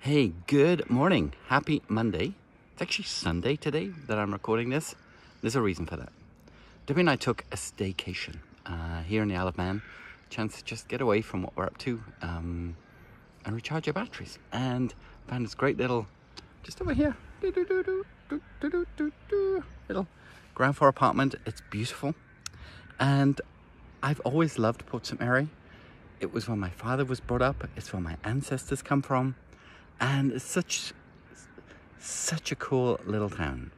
Hey, good morning. Happy Monday. It's actually Sunday today that I'm recording this. There's a reason for that. Debbie and I took a staycation uh, here in the Isle of Man. Chance to just get away from what we're up to um, and recharge our batteries. And found this great little, just over here, little ground floor apartment. It's beautiful. And I've always loved Port St. Mary. It was where my father was brought up. It's where my ancestors come from and it's such such a cool little town.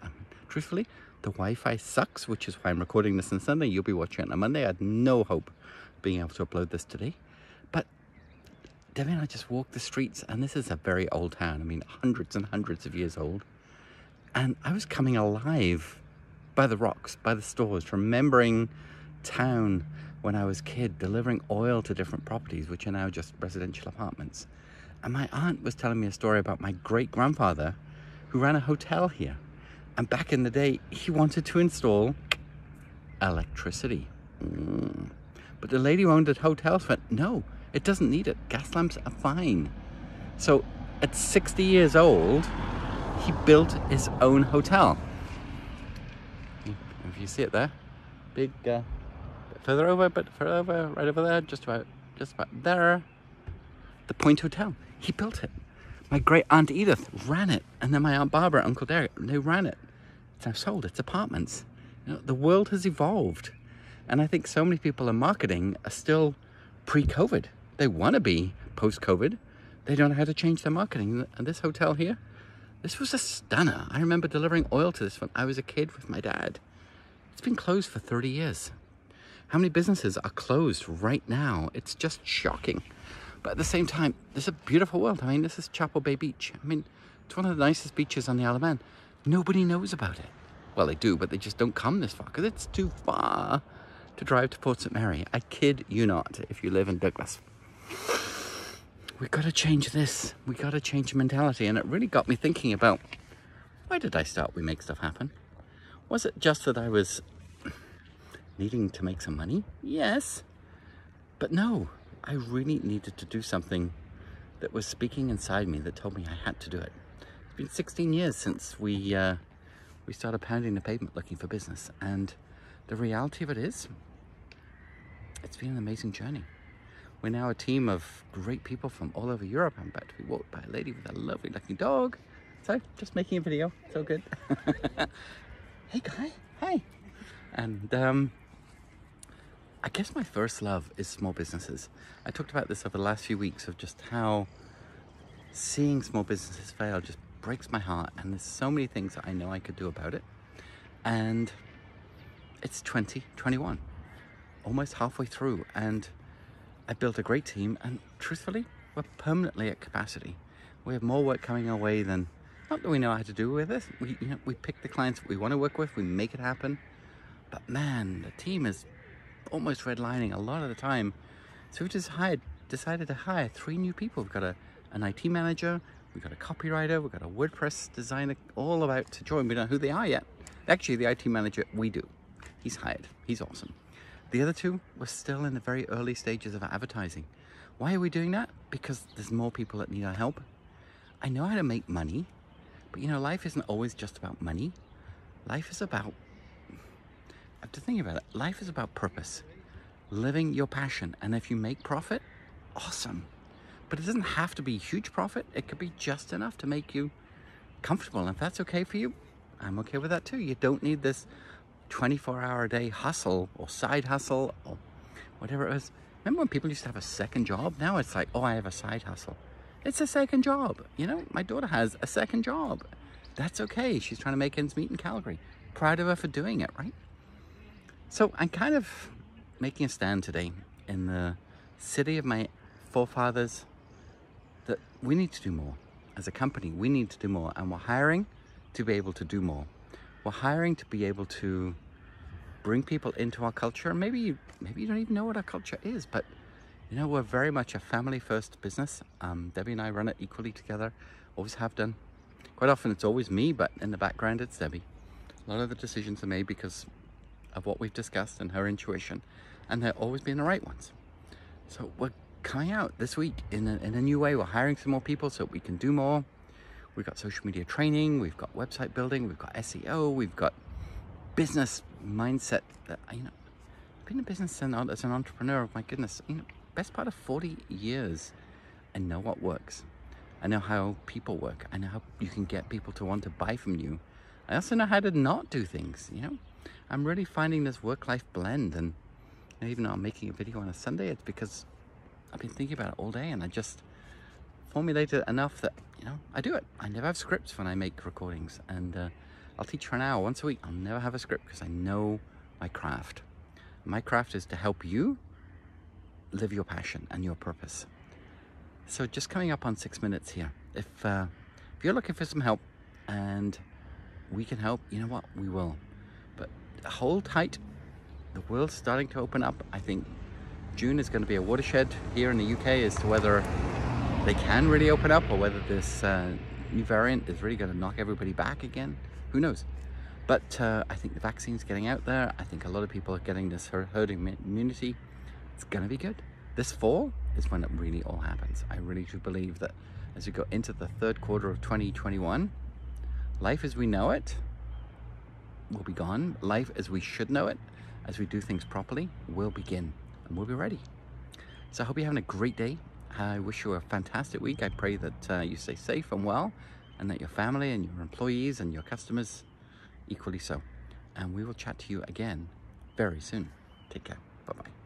Truthfully, the Wi-Fi sucks, which is why I'm recording this on Sunday. You'll be watching it on Monday. I had no hope being able to upload this today, but Debbie and I just walked the streets, and this is a very old town. I mean, hundreds and hundreds of years old, and I was coming alive by the rocks, by the stores, remembering town when I was kid, delivering oil to different properties, which are now just residential apartments. And my aunt was telling me a story about my great grandfather who ran a hotel here. And back in the day, he wanted to install electricity. Mm. But the lady who owned the hotel went, no, it doesn't need it. Gas lamps are fine. So at 60 years old, he built his own hotel. If you see it there, big, uh, further over, but further over, right over there, just about, just about there, the Point Hotel. He built it. My great aunt Edith ran it, and then my aunt Barbara, Uncle Derek, they ran it. It's now sold. It's apartments. You know, the world has evolved, and I think so many people in marketing are still pre-COVID. They want to be post-COVID. They don't know how to change their marketing. And this hotel here, this was a stunner. I remember delivering oil to this when I was a kid with my dad. It's been closed for 30 years. How many businesses are closed right now? It's just shocking. But at the same time, this is a beautiful world. I mean, this is Chapel Bay Beach. I mean, it's one of the nicest beaches on the Isle of Man. Nobody knows about it. Well, they do, but they just don't come this far because it's too far to drive to Port St. Mary. I kid you not if you live in Douglas. We got to change this. We got to change mentality. And it really got me thinking about why did I start We Make Stuff Happen? Was it just that I was needing to make some money? Yes. But no, I really needed to do something that was speaking inside me that told me I had to do it. It's been 16 years since we uh, we started pounding the pavement looking for business and the reality of it is it's been an amazing journey. We're now a team of great people from all over Europe. I'm about to be walked by a lady with a lovely looking dog. So just making a video, so good. hey guy, hi. And um, I guess my first love is small businesses. I talked about this over the last few weeks of just how seeing small businesses fail just breaks my heart and there's so many things that I know I could do about it. And it's 2021, almost halfway through and I built a great team and truthfully, we're permanently at capacity. We have more work coming our way than, not that we know how to do with it. We, you know, we pick the clients we want to work with, we make it happen. But man, the team is almost redlining a lot of the time. So we just hired, decided to hire three new people. We've got a, an IT manager, we've got a copywriter, we've got a WordPress designer, all about to join. We don't know who they are yet. Actually, the IT manager, we do. He's hired. He's awesome. The other two, we're still in the very early stages of advertising. Why are we doing that? Because there's more people that need our help. I know how to make money, but you know, life isn't always just about money. Life is about have to think about it. Life is about purpose, living your passion. And if you make profit, awesome. But it doesn't have to be huge profit. It could be just enough to make you comfortable. And if that's okay for you, I'm okay with that too. You don't need this 24 hour a day hustle or side hustle or whatever it is. Remember when people used to have a second job? Now it's like, oh, I have a side hustle. It's a second job. You know, my daughter has a second job. That's okay. She's trying to make ends meet in Calgary. Proud of her for doing it, right? So I'm kind of making a stand today in the city of my forefathers that we need to do more. As a company, we need to do more and we're hiring to be able to do more. We're hiring to be able to bring people into our culture. Maybe you, maybe you don't even know what our culture is, but you know, we're very much a family first business. Um, Debbie and I run it equally together, always have done. Quite often it's always me, but in the background it's Debbie. A lot of the decisions are made because of what we've discussed and her intuition, and they're always being the right ones. So we're coming out this week in a, in a new way. We're hiring some more people so we can do more. We've got social media training, we've got website building, we've got SEO, we've got business mindset. That you know, been in business and as an entrepreneur, my goodness, you know, best part of 40 years. I know what works. I know how people work. I know how you can get people to want to buy from you. I also know how to not do things, you know. I'm really finding this work-life blend and even though I'm making a video on a Sunday, it's because I've been thinking about it all day and I just formulated enough that, you know, I do it. I never have scripts when I make recordings and uh, I'll teach for an hour once a week. I'll never have a script because I know my craft. My craft is to help you live your passion and your purpose. So just coming up on six minutes here. If, uh, if you're looking for some help and we can help, you know what, we will. But hold tight. The world's starting to open up. I think June is going to be a watershed here in the UK as to whether they can really open up or whether this uh, new variant is really going to knock everybody back again. Who knows? But uh, I think the vaccine's getting out there. I think a lot of people are getting this herd immunity. It's going to be good. This fall is when it really all happens. I really do believe that as we go into the third quarter of 2021, life as we know it will be gone. Life as we should know it, as we do things properly, will begin and we'll be ready. So I hope you're having a great day. I wish you a fantastic week. I pray that uh, you stay safe and well and that your family and your employees and your customers equally so. And we will chat to you again very soon. Take care. Bye-bye.